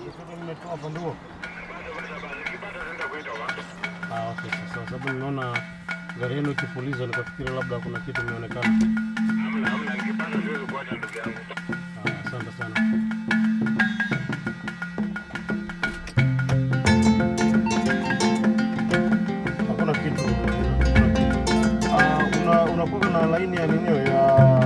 Ah, nilikuta nimetoa sasa sababu nimeona gari yenu ikifuliza nikafikiri labda kuna kitu imeonekana. Ah, asante sana. Hakuna kitu. Ah, una laini ya nini ya